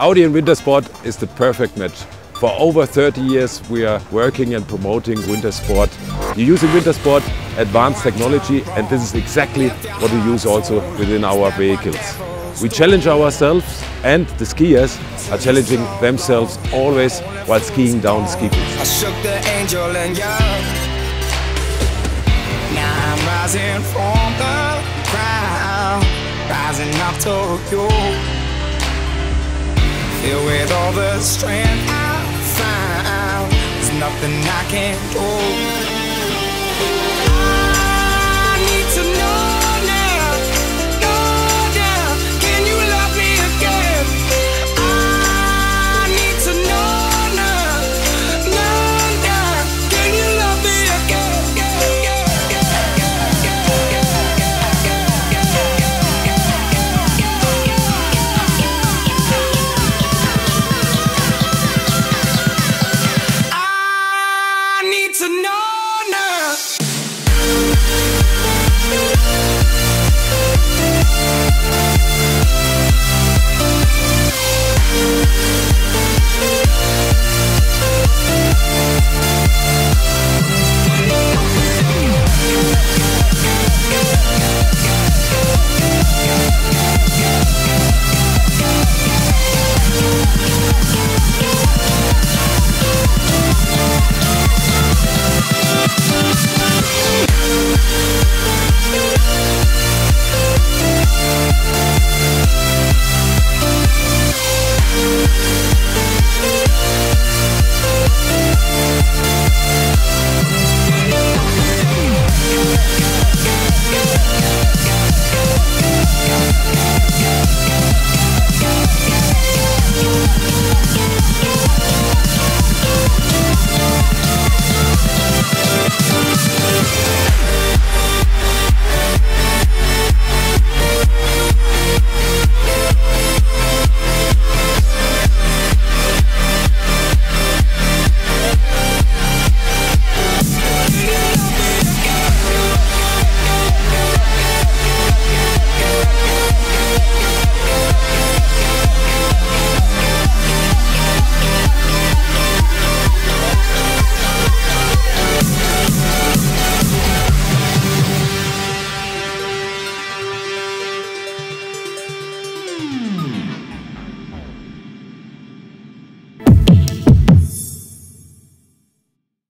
Audi and Wintersport is the perfect match. For over 30 years we are working and promoting winter sport. You're using winter sport advanced technology and this is exactly what we use also within our vehicles. We challenge ourselves and the skiers are challenging themselves always while skiing down ski I With all the strength I found, there's nothing I can't do.